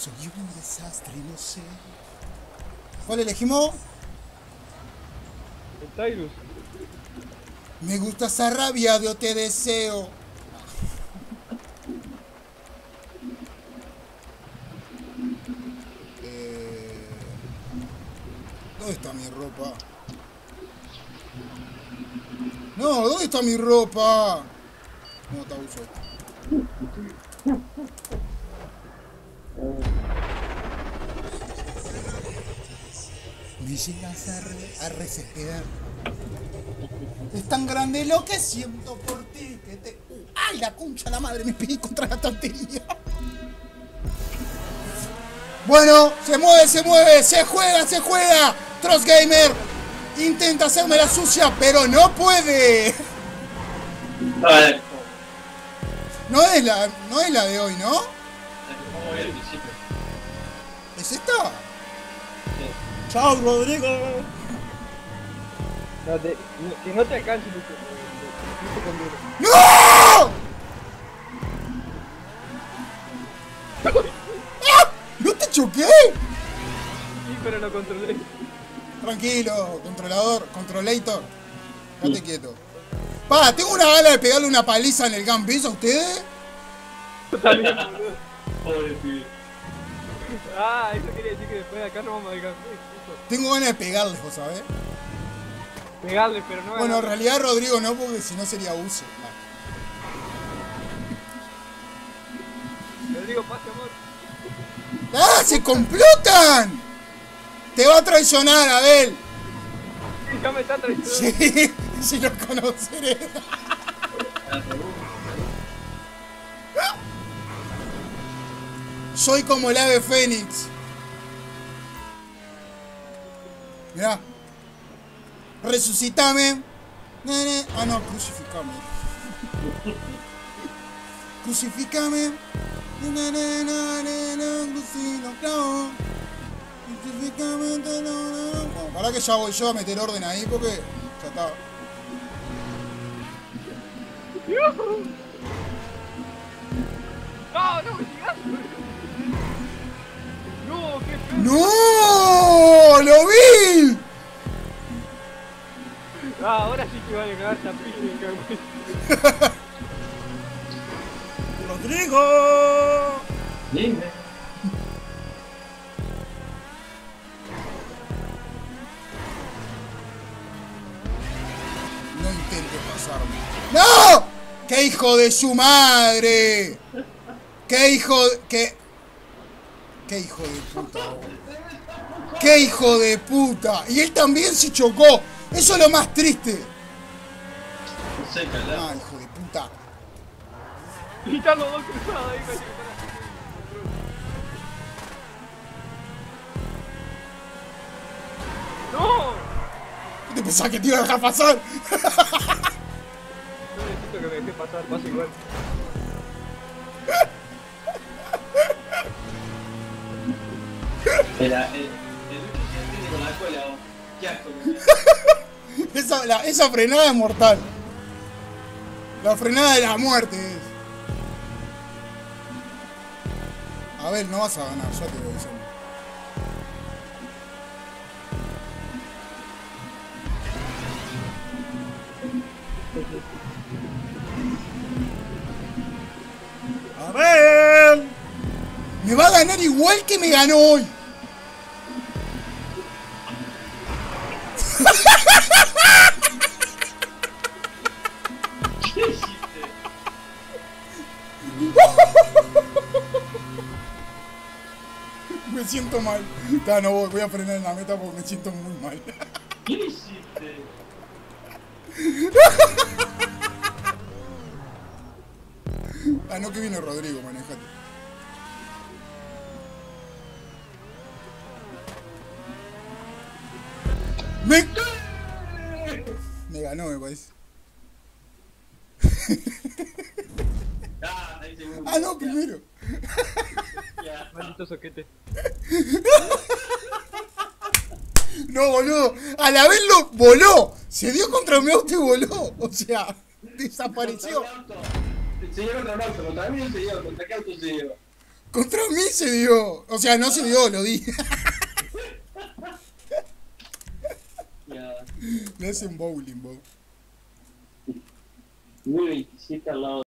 Soy un desastre, no sé. ¿Cuál elegimos? El Tyrus. Me gusta esa rabia, yo te deseo. Eh, ¿Dónde está mi ropa? No, ¿dónde está mi ropa? No, está uso. Llegas a, re- a. Es tan grande lo que siento por ti que te. Uh, ¡Ay, la concha la madre! Me pegué contra la tontería. Bueno, se mueve, se mueve, se juega, se juega. Tross Gamer intenta hacerme la sucia, pero no puede. Vale. No es la, no es la de hoy, ¿no? ¿Es esta? Chao, Rodrigo. No, te- no- que no te alcance, Lucho. ¡No! ¡Ah! ¿No te choqué? Sí, pero lo controlé. Tranquilo, controlador, controlator. Quédate quieto. Pa, tengo una gana de pegarle una paliza en el Gambis a ustedes. Pobre pibe. Ah, eso quería decir que después de acá no vamos a dejar. Tengo ganas de pegarles, vos sabés. Pegarle, pero no Bueno, en realidad Rodrigo no, porque si no sería uso. Rodrigo, pase, amor. ¡Ah! ¡Se complotan! Te va a traicionar, Abel. Sí, ya me está traicionando. Sí, si lo conoceré. Soy como el ave fénix. Mirá. Resucitame. Ah, no, crucificame. Crucificame. Bueno, pará que ya voy yo a meter orden ahí porque ya está. No, no. No, qué feo. ¡No! ¡Lo vi! Ah, ahora sí que va a llegar esta pibe, cabrón. ¡Rodrigo! Dime. No intente pasarme. ¡No! ¡Qué hijo de su madre! ¡Qué hijo de... ¡Qué... ¡Qué hijo de puta! ¡Qué hijo de puta! Y él también se chocó. Eso es lo más triste. No sé, calá. Ah, hijo de puta. Y están los dos cruzados ahí, ¡No! ¿Qué te pensás que te iba a dejar pasar? No necesito que me deje pasar, pasa igual. El, el con la cola, vos. Qué asco. Esa, esa frenada es mortal. La frenada de la muerte es. A ver, no vas a ganar, ya te lo diciendo. A ver. Me va a ganar igual que me ganó hoy. Me siento mal. Ta, no voy, voy a frenar en la meta porque me siento muy mal. ¿Qué hiciste? Ah, no, que viene Rodrigo, manejate. Me... Me ganó, me parece. Ah. Ah, no, primero. Ya. Maldito soquete. No, boludo. A la vez lo voló. Se dio contra mi auto y voló. O sea, desapareció. Un. Se lleva contra un auto, contra mí no se lleva, contra qué auto se lleva. Contra mí se dio. O sea, no se dio, lo di. Ya, Le hacen bowling, vos. 927 al lado